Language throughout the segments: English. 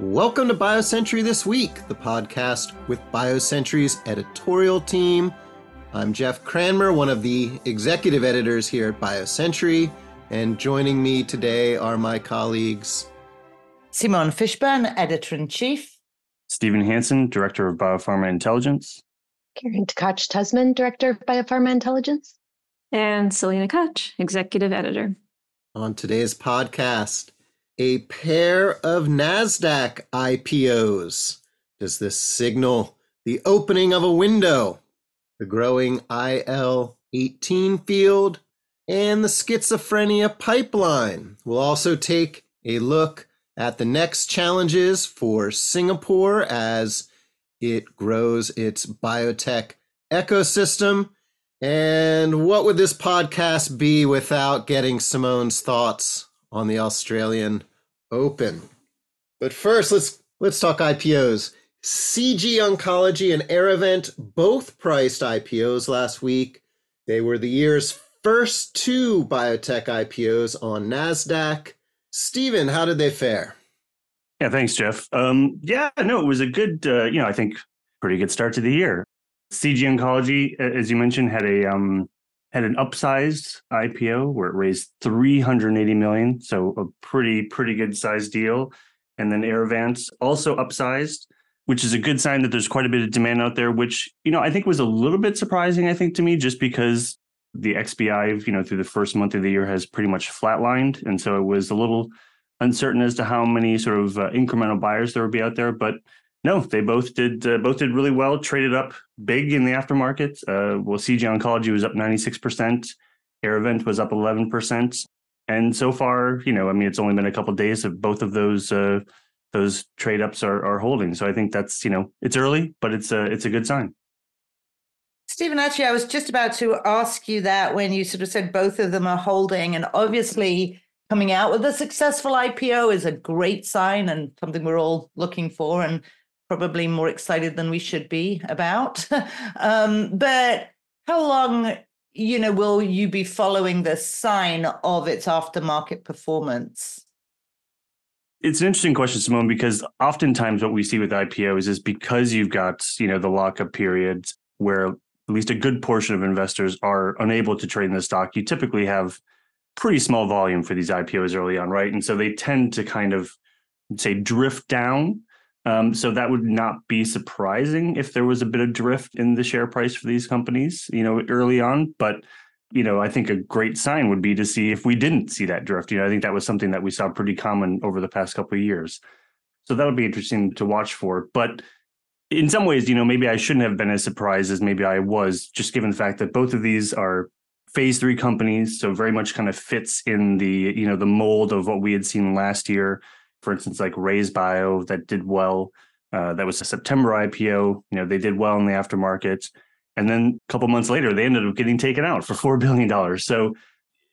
Welcome to BioCentury This Week, the podcast with BioCentury's editorial team. I'm Jeff Cranmer, one of the executive editors here at BioCentury, and joining me today are my colleagues. Simone Fishburne, editor in chief, Stephen Hansen, director of Biopharma Intelligence, Karen Tkach Tasman, director of Biopharma Intelligence, and Selena Koch, executive editor. On today's podcast, a pair of NASDAQ IPOs. Does this signal the opening of a window? The growing IL 18 field and the schizophrenia pipeline. We'll also take a look at the next challenges for Singapore as it grows its biotech ecosystem. And what would this podcast be without getting Simone's thoughts on the Australian Open? But first, let's let's talk IPOs. CG Oncology and ArriVent both priced IPOs last week. They were the year's first two biotech IPOs on NASDAQ. Stephen, how did they fare? Yeah, thanks, Jeff. Um, yeah, no, it was a good, uh, you know, I think pretty good start to the year. CG Oncology, as you mentioned, had a um, had an upsized IPO where it raised 380 million, so a pretty pretty good sized deal. And then ArriVent also upsized, which is a good sign that there's quite a bit of demand out there. Which you know I think was a little bit surprising. I think to me, just because the XBI, you know, through the first month of the year has pretty much flatlined, and so it was a little uncertain as to how many sort of uh, incremental buyers there would be out there. But no, they both did uh, both did really well. Traded up big in the aftermarket. Uh, well, CG Oncology was up ninety six percent. ArriVent was up eleven percent. And so far, you know, I mean, it's only been a couple of days of both of those uh, those trade ups are, are holding. So I think that's you know it's early, but it's a it's a good sign. Stephen, actually, I was just about to ask you that when you sort of said both of them are holding, and obviously coming out with a successful IPO is a great sign and something we're all looking for and probably more excited than we should be about. um, but how long, you know, will you be following the sign of its aftermarket performance? It's an interesting question, Simone, because oftentimes what we see with IPOs is because you've got, you know, the lockup period where at least a good portion of investors are unable to trade in the stock, you typically have pretty small volume for these IPOs early on, right? And so they tend to kind of say drift down. Um, so that would not be surprising if there was a bit of drift in the share price for these companies, you know, early on. But you know, I think a great sign would be to see if we didn't see that drift. You know, I think that was something that we saw pretty common over the past couple of years. So that would be interesting to watch for. But in some ways, you know, maybe I shouldn't have been as surprised as maybe I was, just given the fact that both of these are phase three companies. So very much kind of fits in the, you know, the mold of what we had seen last year. For instance, like RayzeBio that did well. Uh, that was a September IPO. You know, they did well in the aftermarket. And then a couple months later, they ended up getting taken out for $4 billion. So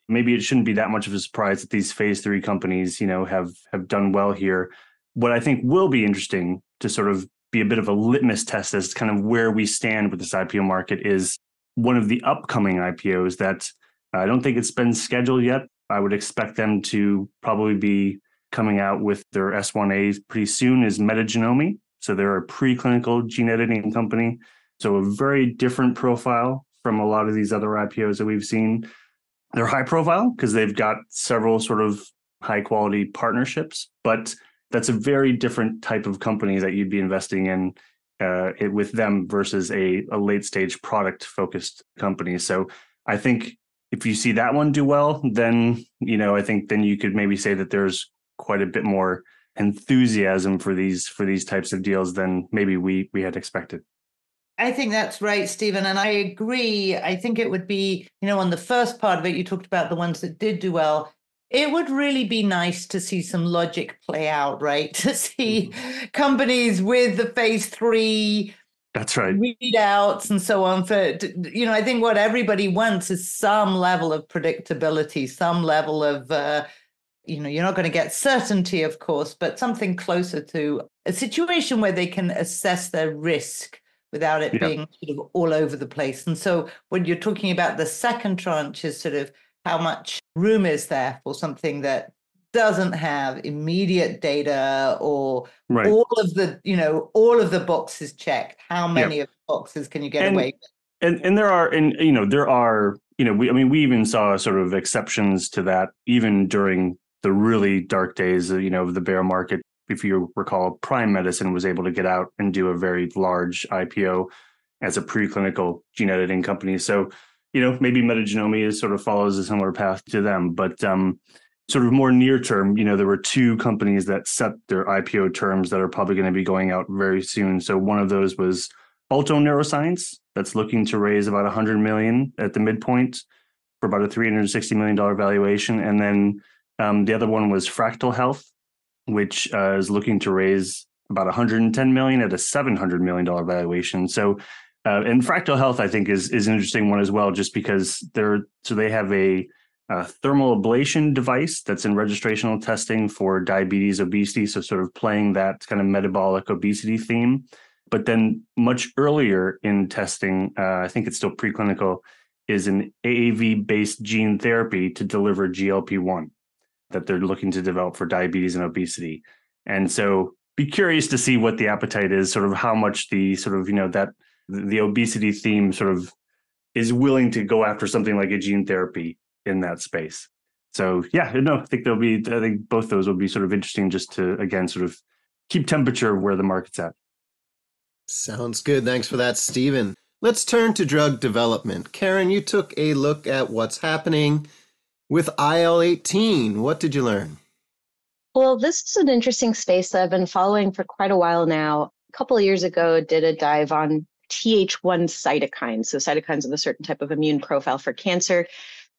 maybe it shouldn't be that much of a surprise that these phase three companies, you know, have have done well here. What I think will be interesting to sort of be a bit of a litmus test as kind of where we stand with this IPO market is one of the upcoming IPOs that I don't think it's been scheduled yet. I would expect them to probably be coming out with their S1A pretty soon is Metagenomi. So they're a preclinical gene editing company. So a very different profile from a lot of these other IPOs that we've seen. They're high profile because they've got several sort of high quality partnerships, but that's a very different type of company that you'd be investing in uh, it, with them versus a, a late stage product focused company. So I think if you see that one do well, then you know I think then you could maybe say that there's quite a bit more enthusiasm for these for these types of deals than maybe we we had expected. I think that's right, Stephen. And I agree. I think it would be, you know, on the first part of it, you talked about the ones that did do well. It would really be nice to see some logic play out, right? To see mm-hmm. companies with the phase three that's right. Readouts and so on. For you know, I think what everybody wants is some level of predictability, some level of uh, you know, you're not going to get certainty, of course, but something closer to a situation where they can assess their risk without it yeah. being sort of all over the place. And so when you're talking about the second tranche is sort of how much room is there for something that doesn't have immediate data or Right. all of the, you know, all of the boxes checked. How many of the boxes can you get And- away with? and and there are and you know there are you know we I mean we even saw sort of exceptions to that even during the really dark days uh, you know of the bear market if you recall prime medicine was able to get out and do a very large IPO as a preclinical gene editing company. So you know maybe metagenomics is sort of follows a similar path to them but um sort of more near term you know there were two companies that set their IPO terms that are probably going to be going out very soon. So one of those was Alto Neuroscience that's looking to raise about 100 million at the midpoint for about a 360 million dollar valuation, and then um, the other one was Fractyl Health, which uh, is looking to raise about 110 million at a 700 million dollar valuation. So, uh, and Fractyl Health, I think, is is an interesting one as well, just because they're so they have a, a thermal ablation device that's in registrational testing for diabetes, obesity, so sort of playing that kind of metabolic obesity theme. But then much earlier in testing, uh, I think it's still preclinical, is an AAV based gene therapy to deliver GLP 1 that they're looking to develop for diabetes and obesity. And so be curious to see what the appetite is, sort of how much the sort of, you know, that the obesity theme sort of is willing to go after something like a gene therapy in that space. So yeah, no, I think there'll be, I think both those will be sort of interesting just to, again, sort of keep temperature where the market's at. Sounds good. Thanks for that, Stephen. Let's turn to drug development. Karen, you took a look at what's happening with IL 18. What did you learn? Well, this is an interesting space that I've been following for quite a while now. A couple of years ago, did a dive on Th1 cytokines. So cytokines of a certain type of immune profile for cancer,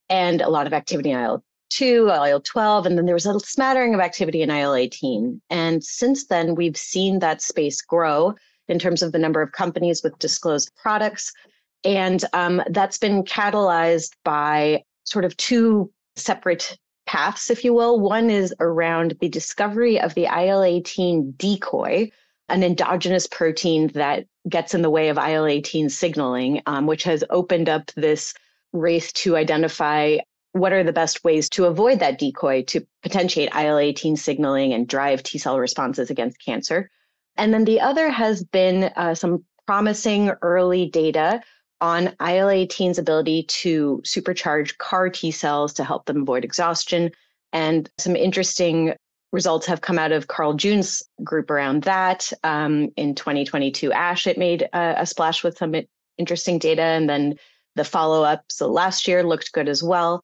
and a lot of activity in IL-2, IL-12, and then there was a smattering of activity in IL-18. And since then, we've seen that space grow in terms of the number of companies with disclosed products, and um, that's been catalyzed by sort of two separate paths, if you will. One is around the discovery of the IL 18 decoy, an endogenous protein that gets in the way of IL 18 signaling, um, which has opened up this race to identify what are the best ways to avoid that decoy to potentiate IL 18 signaling and drive T cell responses against cancer. And then the other has been uh, some promising early data on IL 18's ability to supercharge CAR T cells to help them avoid exhaustion. And some interesting results have come out of Carl June's group around that. Um, in 2022, ASH, it made a, a splash with some interesting data. And then the follow up, so last year looked good as well.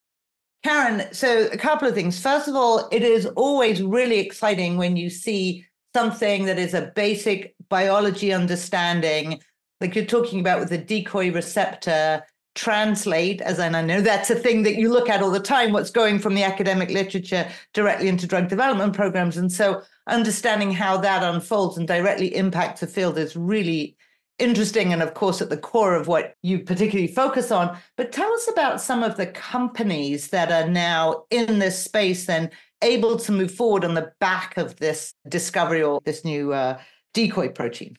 Karen, so a couple of things. First of all, it is always really exciting when you see something that is a basic biology understanding, like you're talking about with the decoy receptor, translate, as and I know that's a thing that you look at all the time, what's going from the academic literature directly into drug development programs. And so understanding how that unfolds and directly impacts the field is really interesting and of course at the core of what you particularly focus on but tell us about some of the companies that are now in this space and able to move forward on the back of this discovery or this new uh, decoy protein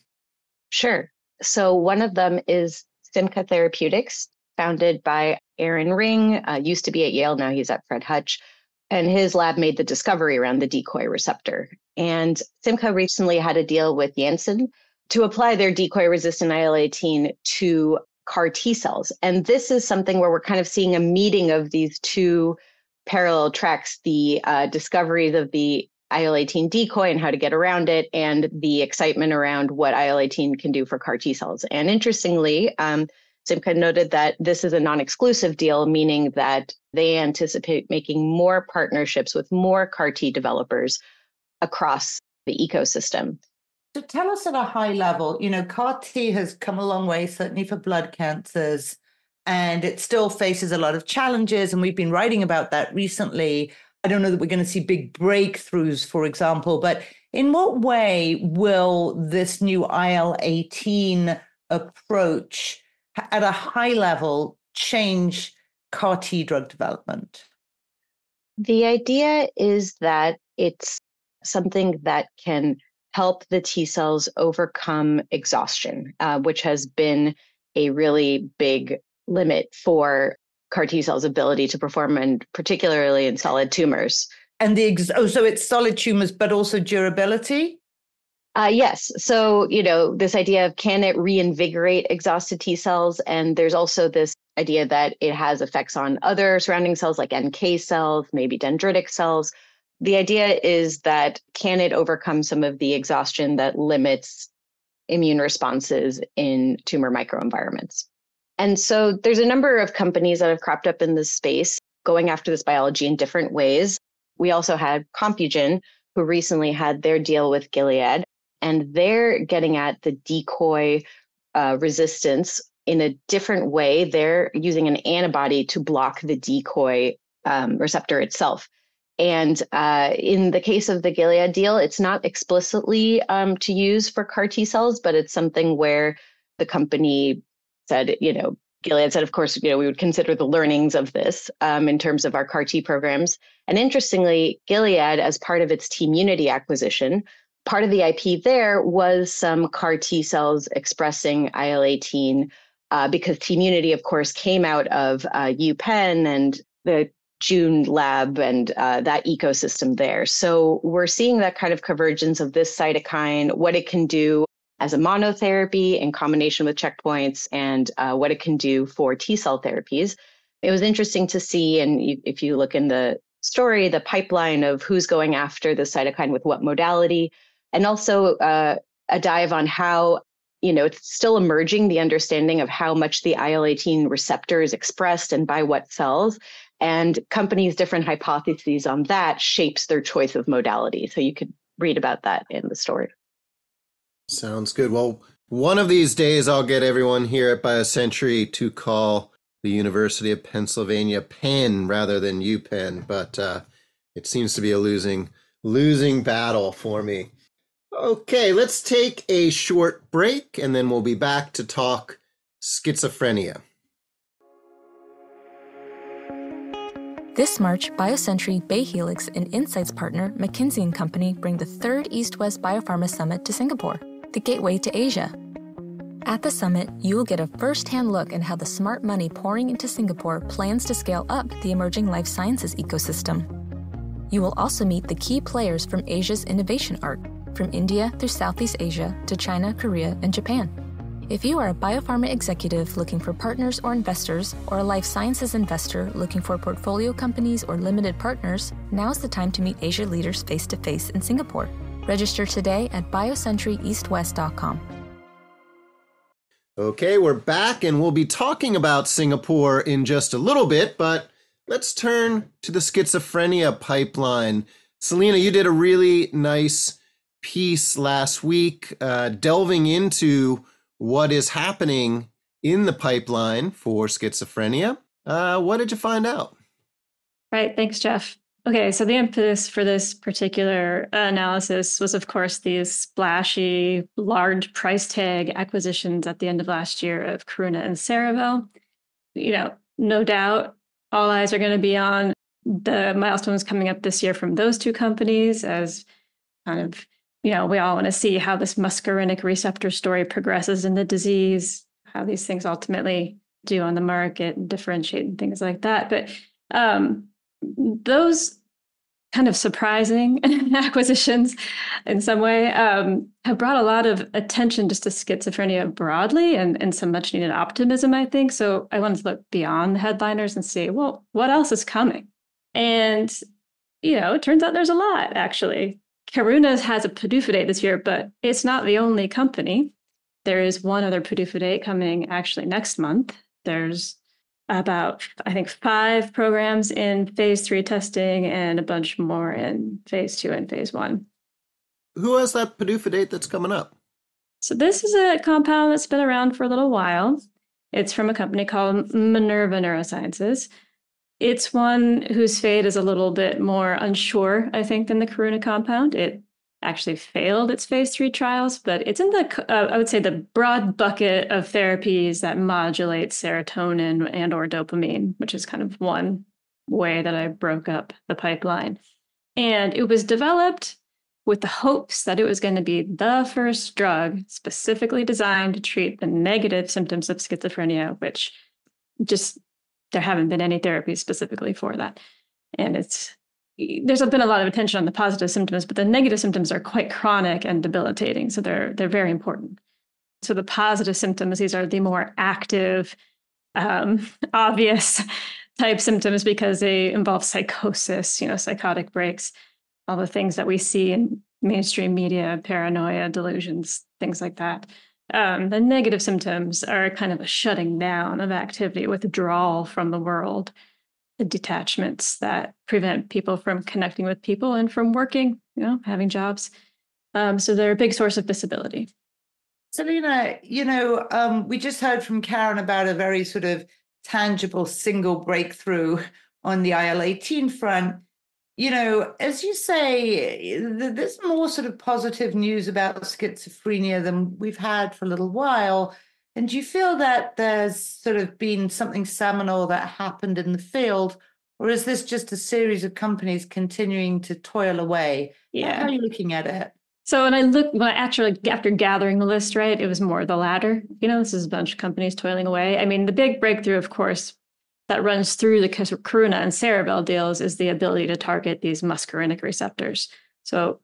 Sure. So one of them is Simcha Therapeutics, founded by Aaron Ring, uh, used to be at Yale, now he's at Fred Hutch. And his lab made the discovery around the decoy receptor. And Simcha recently had a deal with Janssen to apply their decoy resistant IL 18 to CAR T cells. And this is something where we're kind of seeing a meeting of these two parallel tracks the uh, discoveries of the IL 18 decoy and how to get around it, and the excitement around what IL 18 can do for CAR T cells. And interestingly, um, Simcha noted that this is a non exclusive deal, meaning that they anticipate making more partnerships with more CAR T developers across the ecosystem. So tell us at a high level, you know, CAR T has come a long way, certainly for blood cancers, and it still faces a lot of challenges. And we've been writing about that recently. I don't know that we're going to see big breakthroughs, for example, but in what way will this new IL 18 approach at a high level change CAR T drug development? The idea is that it's something that can help the T cells overcome exhaustion, uh, which has been a really big limit for CAR T cells' ability to perform, and particularly in solid tumors. And the ex- oh, so it's solid tumors, but also durability. Uh, yes. So, you know, this idea of can it reinvigorate exhausted T cells? And there's also this idea that it has effects on other surrounding cells like NK cells, maybe dendritic cells. The idea is that can it overcome some of the exhaustion that limits immune responses in tumor microenvironments? And so there's a number of companies that have cropped up in this space going after this biology in different ways. We also had Compugen, who recently had their deal with Gilead, and they're getting at the decoy uh, resistance in a different way. They're using an antibody to block the decoy um, receptor itself. And uh, in the case of the Gilead deal, it's not explicitly um, to use for CAR T cells, but it's something where the company said, you know, Gilead said, of course, you know, we would consider the learnings of this um, in terms of our CAR T programs. And interestingly, Gilead, as part of its Tmunity acquisition, part of the IP there was some CAR T cells expressing IL 18, uh, because Tmunity, of course, came out of uh, UPenn and the June lab and uh, that ecosystem there. So we're seeing that kind of convergence of this cytokine, what it can do as a monotherapy in combination with checkpoints, and uh, what it can do for T cell therapies. It was interesting to see, and if you look in the story, the pipeline of who's going after the cytokine with what modality and also uh, a dive on how you know it's still emerging the understanding of how much the IL-18 receptor is expressed and by what cells and companies different hypotheses on that shapes their choice of modality so you could read about that in the story sounds good. Well one of these days i'll get everyone here at biocentury to call the university of pennsylvania penn rather than upenn but uh, it seems to be a losing losing battle for me. Okay, let's take a short break and then we'll be back to talk schizophrenia. This March, BioCentury, BayHelix, and Insights partner McKinsey & Company bring the third East-West Biopharma Summit to Singapore, the gateway to Asia. At the summit, you will get a first-hand look at how the smart money pouring into Singapore plans to scale up the emerging life sciences ecosystem. You will also meet the key players from Asia's innovation arc, from India through Southeast Asia to China, Korea, and Japan. If you are a biopharma executive looking for partners or investors, or a life sciences investor looking for portfolio companies or limited partners, now's the time to meet Asia leaders face to face in Singapore. Register today at biocenturyeastwest.com. Okay, we're back and we'll be talking about Singapore in just a little bit, but let's turn to the schizophrenia pipeline. Selena, you did a really nice piece last week uh, delving into what is happening in the pipeline for schizophrenia. Uh, what did you find out? Right. Thanks, Jeff. Okay, so the impetus for this particular analysis was, of course, these splashy, large price tag acquisitions at the end of last year of Karuna and Cerevel. You know, no doubt all eyes are going to be on the milestones coming up this year from those two companies as kind of you know, we all want to see how this muscarinic receptor story progresses in the disease, how these things ultimately do on the market and differentiate and things like that. But um, those kind of surprising acquisitions in some way um, have brought a lot of attention just to schizophrenia broadly and, and some much needed optimism, I think. So I wanted to look beyond the headliners and see, well, what else is coming? And, you know, it turns out there's a lot actually. Karuna has a PDUFA date this year, but it's not the only company. There is one other PDUFA date coming actually next month. There's about, I think, five programs in phase three testing and a bunch more in phase two and phase one. Who has that PDUFA date that's coming up? So, this is a compound that's been around for a little while. It's from a company called Minerva Neurosciences. It's one whose fate is a little bit more unsure, I think, than the Karuna compound. It actually failed its phase three trials, but it's in the, uh, I would say, the broad bucket of therapies that modulate serotonin and or dopamine, which is kind of one way that I broke up the pipeline. And it was developed with the hopes that it was going to be the first drug specifically designed to treat the negative symptoms of schizophrenia, which just there haven't been any therapies specifically for that. And it's there's been a lot of attention on the positive symptoms, but the negative symptoms are quite chronic and debilitating. So they're they're very important. So the positive symptoms, these are the more active, um, obvious type symptoms because they involve psychosis, you know, psychotic breaks, all the things that we see in mainstream media, paranoia, delusions, things like that. Um, the negative symptoms are kind of a shutting down of activity, withdrawal from the world, the detachments that prevent people from connecting with people and from working, you know, having jobs. Um, so they're a big source of disability. Selena, you know, um, we just heard from Karen about a very sort of tangible single breakthrough on the IL 18 front you know, as you say, there's more sort of positive news about schizophrenia than we've had for a little while. And do you feel that there's sort of been something seminal that happened in the field, or is this just a series of companies continuing to toil away? Yeah. How are you looking at it? So when I look, when I actually after gathering the list, right, it was more the latter. You know, this is a bunch of companies toiling away. I mean, the big breakthrough, of course, that runs through the Karuna and Cerevel deals is the ability to target these muscarinic receptors. So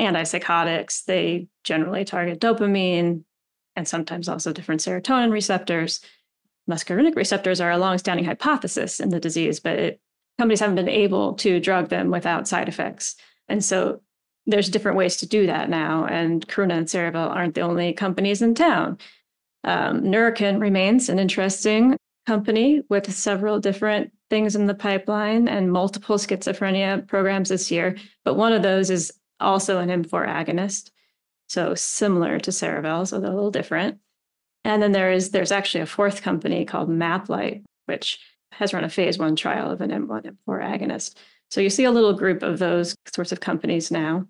antipsychotics, they generally target dopamine and sometimes also different serotonin receptors. Muscarinic receptors are a long-standing hypothesis in the disease, but it, companies haven't been able to drug them without side effects. And so there's different ways to do that now. And Karuna and Cerevel aren't the only companies in town. Um, Neurocrine remains an interesting company with several different things in the pipeline and multiple schizophrenia programs this year. But one of those is also an M4 agonist. So similar to Cerevel's, although a little different. And then there is there's actually a fourth company called Maplight, which has run a phase one trial of an M1 M4 agonist. So you see a little group of those sorts of companies now.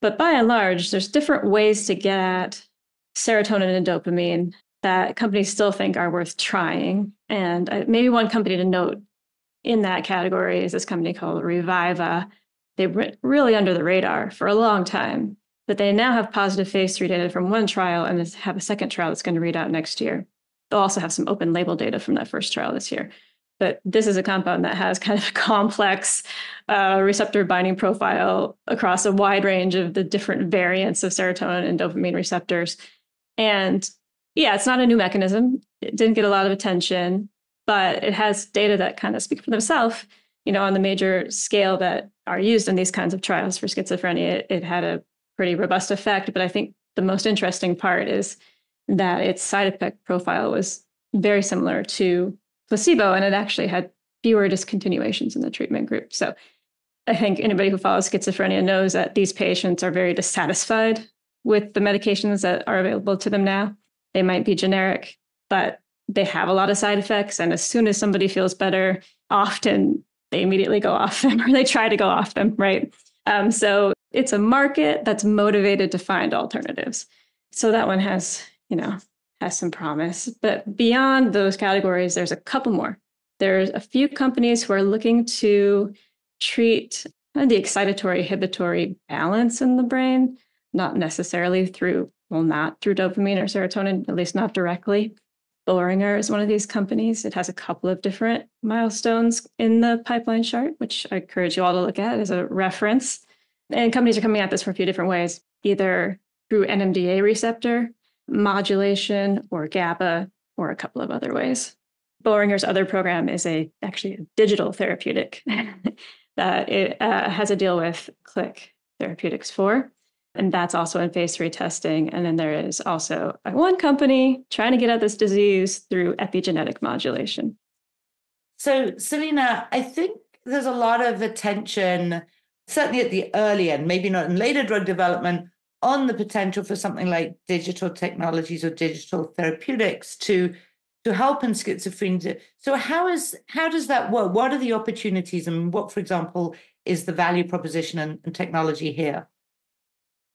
But by and large, there's different ways to get at serotonin and dopamine that companies still think are worth trying. And maybe one company to note in that category is this company called Reviva. They were really under the radar for a long time, but they now have positive phase three data from one trial and have a second trial that's going to read out next year. They'll also have some open label data from that first trial this year. But this is a compound that has kind of a complex uh, receptor binding profile across a wide range of the different variants of serotonin and dopamine receptors. And yeah, it's not a new mechanism. It didn't get a lot of attention, but it has data that kind of speak for themselves. You know, on the major scale that are used in these kinds of trials for schizophrenia, it, it had a pretty robust effect. But I think the most interesting part is that its side effect profile was very similar to placebo, and it actually had fewer discontinuations in the treatment group. So I think anybody who follows schizophrenia knows that these patients are very dissatisfied with the medications that are available to them now. They might be generic, but they have a lot of side effects. And as soon as somebody feels better, often they immediately go off them or they try to go off them, right? Um, so it's a market that's motivated to find alternatives. So that one has, you know, has some promise. But beyond those categories, there's a couple more. There's a few companies who are looking to treat the excitatory inhibitory balance in the brain, not necessarily through well, not through dopamine or serotonin, at least not directly. Boehringer is one of these companies. It has a couple of different milestones in the pipeline chart, which I encourage you all to look at as a reference. And companies are coming at this from a few different ways, either through NMDA receptor modulation or GABA, or a couple of other ways. Boehringer's other program is a actually a digital therapeutic that it uh, has a deal with Click Therapeutics for. And that's also in phase three testing. And then there is also one company trying to get at this disease through epigenetic modulation. So, Selena, I think there's a lot of attention, certainly at the early end, maybe not in later drug development, on the potential for something like digital technologies or digital therapeutics to to help in schizophrenia. So how is how does that work? What are the opportunities and what, for example, is the value proposition and, and technology here?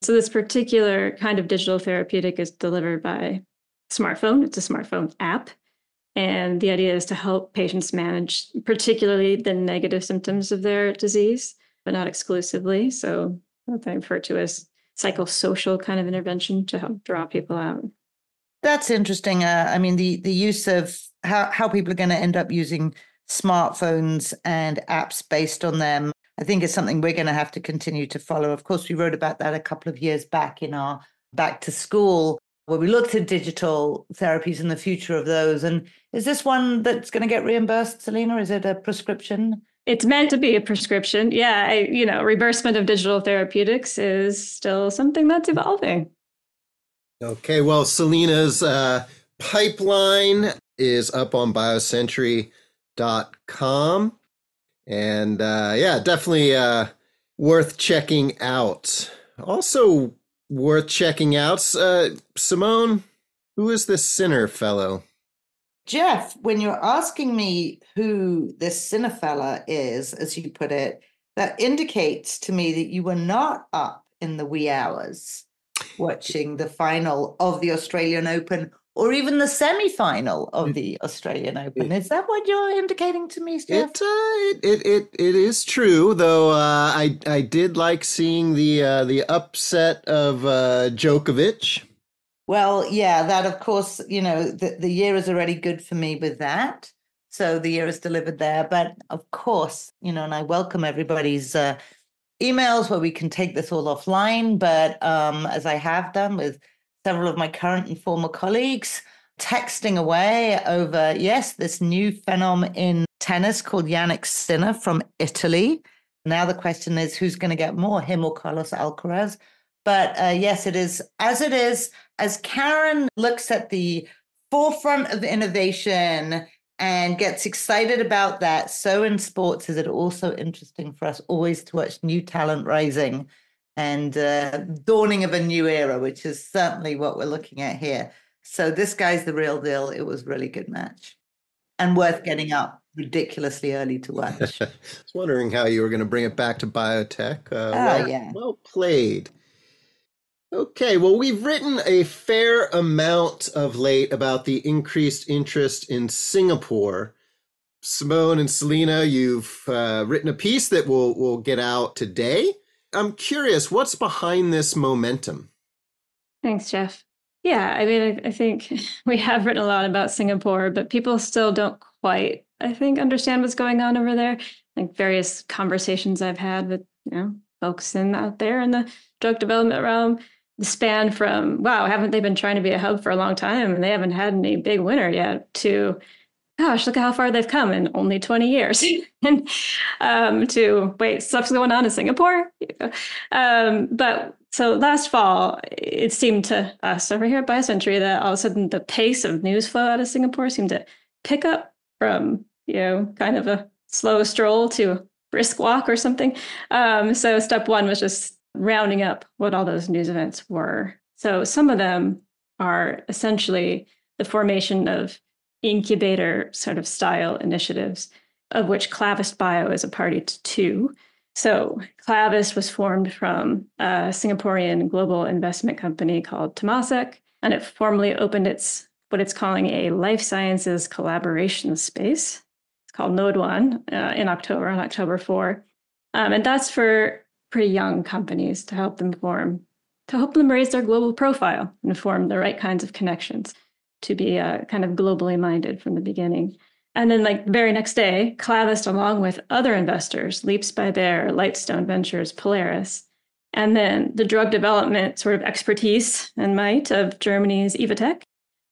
So this particular kind of digital therapeutic is delivered by smartphone. It's a smartphone app. And the idea is to help patients manage particularly the negative symptoms of their disease, but not exclusively. So what I refer to as psychosocial kind of intervention to help draw people out. That's interesting. Uh, I mean, the the use of how, how people are going to end up using smartphones and apps based on them I think is something we're going to have to continue to follow. Of course, we wrote about that a couple of years back in our Back to School, where we looked at digital therapies and the future of those. And is this one that's going to get reimbursed, Selena? Is it a prescription? It's meant to be a prescription. Yeah, I, you know, reimbursement of digital therapeutics is still something that's evolving. Okay, well, Selena's uh, pipeline is up on biocentury.com. And uh, yeah, definitely uh, worth checking out. Also worth checking out, uh, Simone, who is this sinner fellow? Jeff, when you're asking me who this sinner fella is, as you put it, that indicates to me that you were not up in the wee hours watching the final of the Australian Open or even the semi-final of the Australian Open. Is that what you're indicating to me, Steph? It, uh, it, it, it is true, though. Uh, I I did like seeing the uh, the upset of uh, Djokovic. Well, yeah, that of course, you know, the, the year is already good for me with that. So the year is delivered there. But of course, you know, and I welcome everybody's uh, emails where we can take this all offline. But um, as I have done with several of my current and former colleagues texting away over, yes, this new phenom in tennis called Jannik Sinner from Italy. Now the question is who's going to get more, him or Carlos Alcaraz? But uh, yes, it is as it is, as Karen looks at the forefront of innovation and gets excited about that. So in sports, is it also interesting for us always to watch new talent rising and uh, dawning of a new era, which is certainly what we're looking at here. So this guy's the real deal. It was really good match and worth getting up ridiculously early to watch. I was wondering how you were going to bring it back to biotech. Uh, oh, well, yeah. well played. Okay, well, we've written a fair amount of late about the increased interest in Singapore. Simone and Selena, you've uh, written a piece that will will get out today. I'm curious, what's behind this momentum? Thanks, Jeff. Yeah, I mean, I, I, think we have written a lot about Singapore, but people still don't quite, I think, understand what's going on over there. Like various conversations I've had with, you know, folks in out there in the drug development realm, the span from, wow, haven't they been trying to be a hub for a long time and they haven't had any big winner yet, to gosh, look how far they've come in only 20 years. and um, to wait, stuff's going on in Singapore. Um, but so last fall, it seemed to us over here at BioCentury that all of a sudden the pace of news flow out of Singapore seemed to pick up from, you know, kind of a slow stroll to brisk walk or something. Um, so step one was just rounding up what all those news events were. So some of them are essentially the formation of incubator sort of style initiatives, of which Clavystbio is a party to two. So Clavist was formed from a Singaporean global investment company called Temasek, and it formally opened its what it's calling a life sciences collaboration space. It's called Node One uh, in October, on October 4. Um, and that's for pretty young companies to help them form, to help them raise their global profile and form the right kinds of connections to be uh, kind of globally minded from the beginning. And then, like very next day, Clavist, along with other investors, Leaps by Bayer, Lightstone Ventures, Polaris, and then the drug development sort of expertise and might of Germany's Evotec,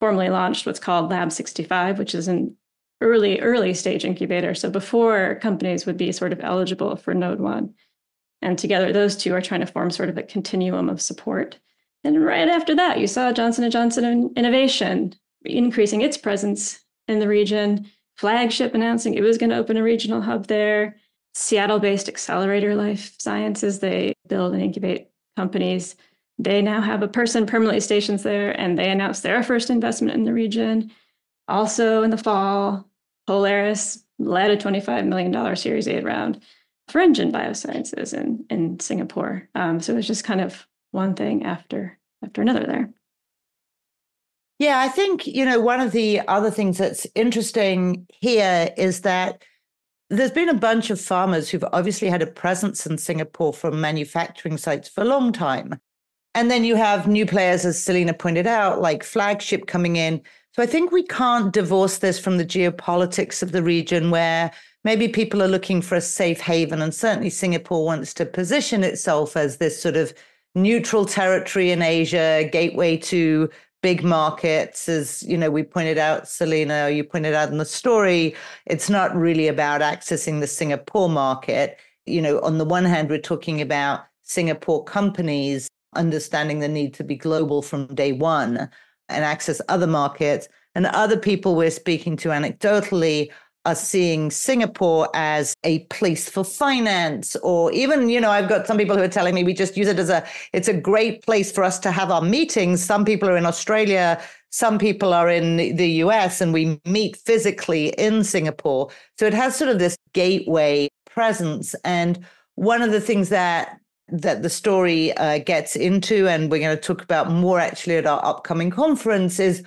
formally launched what's called Lab 65, which is an early, early stage incubator. So before companies would be sort of eligible for Node 1. And together, those two are trying to form sort of a continuum of support. And right after that, you saw Johnson & Johnson Innovation increasing its presence in the region, Flagship announcing it was going to open a regional hub there, Seattle-based Accelerator Life Sciences, they build and incubate companies. They now have a person permanently stationed there, and they announced their first investment in the region. Also in the fall, Polaris led a $25 million Series A round for Engine Biosciences in, in Singapore. Um, so it was just kind of one thing after after another there. Yeah, I think, you know, one of the other things that's interesting here is that there's been a bunch of pharmas who've obviously had a presence in Singapore from manufacturing sites for a long time. And then you have new players, as Selena pointed out, like Flagship coming in. So I think we can't divorce this from the geopolitics of the region where maybe people are looking for a safe haven. And certainly Singapore wants to position itself as this sort of neutral territory in Asia, gateway to big markets. As you know, we pointed out, Selena, you pointed out in the story, it's not really about accessing the Singapore market. You know, on the one hand, we're talking about Singapore companies understanding the need to be global from day one and access other markets. And other people we're speaking to anecdotally are seeing Singapore as a place for finance, or even, you know, I've got some people who are telling me we just use it as a, it's a great place for us to have our meetings. Some people are in Australia, some people are in the US, and we meet physically in Singapore. So it has sort of this gateway presence. And one of the things that that the story uh, gets into, and we're going to talk about more actually at our upcoming conference, is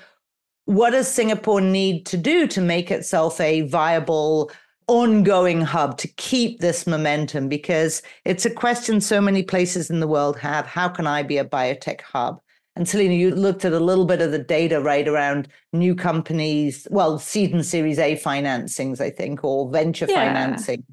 what does Singapore need to do to make itself a viable, ongoing hub to keep this momentum? Because it's a question so many places in the world have how can I be a biotech hub? And Selena, you looked at a little bit of the data right around new companies, well, seed and series A financings, I think, or venture yeah. financings.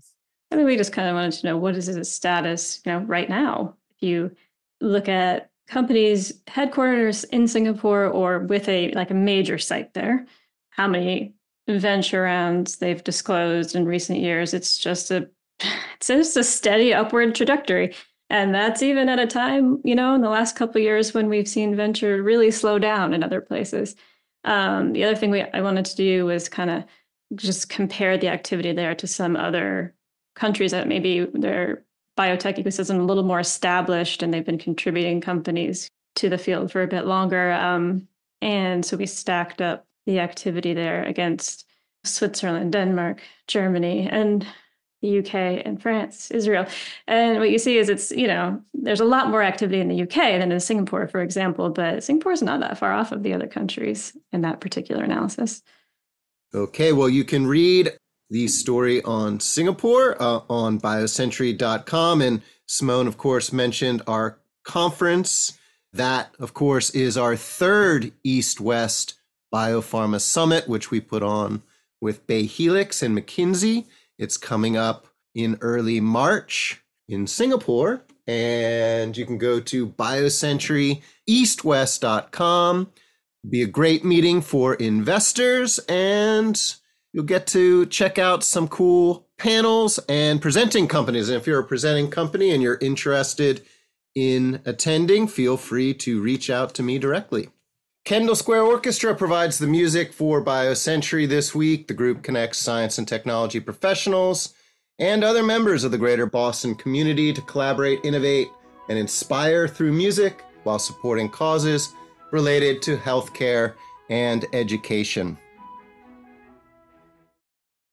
I mean, we just kind of wanted to know what is its status, you know, right now. If you look at companies headquarters in Singapore or with a like a major site there, how many venture rounds they've disclosed in recent years. It's just a it's just a steady upward trajectory. And that's even at a time, you know, in the last couple years when we've seen venture really slow down in other places. Um, the other thing we I wanted to do was kind of just compare the activity there to some other countries that maybe their biotech ecosystem a little more established and they've been contributing companies to the field for a bit longer. Um, and so we stacked up the activity there against Switzerland, Denmark, Germany, and the UK and France, Israel. And what you see is it's, you know, there's a lot more activity in the UK than in Singapore, for example, but Singapore is not that far off of the other countries in that particular analysis. Okay, well, you can read the story on Singapore uh, on biocentury.com. And Simone, of course, mentioned our conference. That, of course, is our third East West Biopharma Summit, which we put on with BayHelix and McKinsey. It's coming up in early March in Singapore. And you can go to biocenturyeastwest.com. Be a great meeting for investors and You'll get to check out some cool panels and presenting companies. And if you're a presenting company and you're interested in attending, feel free to reach out to me directly. Kendall Square Orchestra provides the music for BioCentury this week. The group connects science and technology professionals and other members of the greater Boston community to collaborate, innovate, and inspire through music while supporting causes related to healthcare and education.